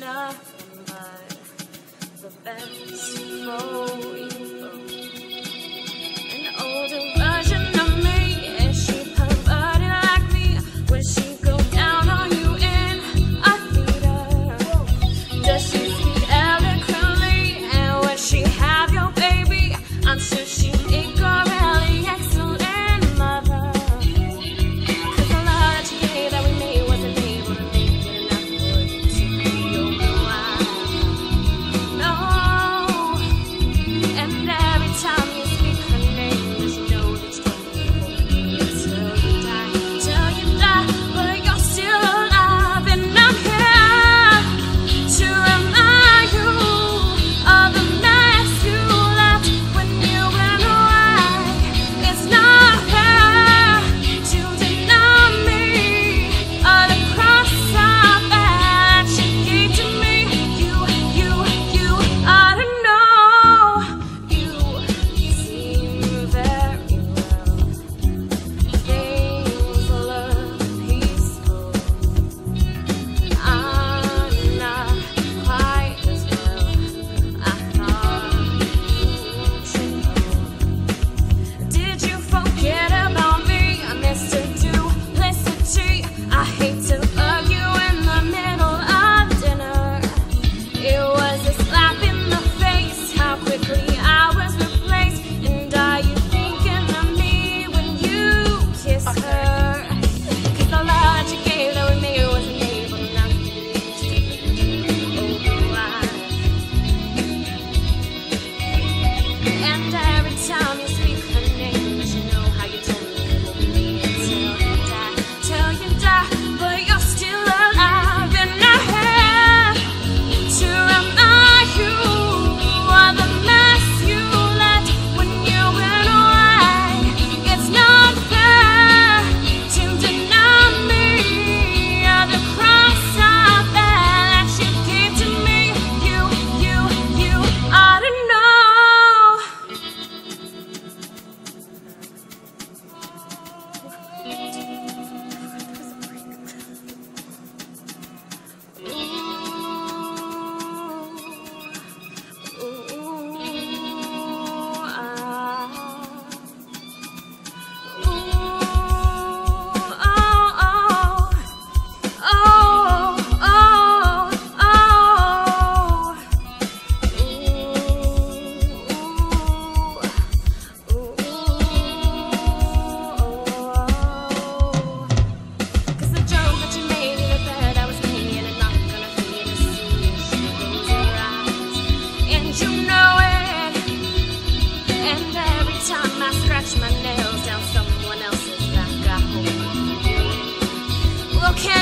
nothing but the best for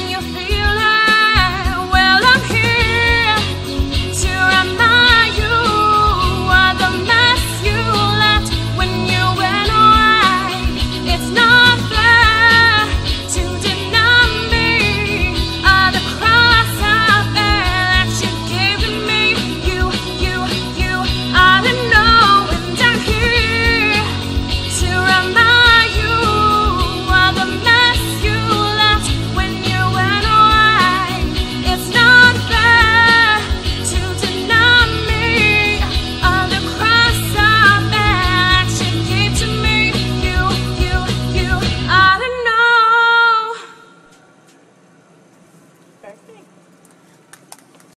when you feel like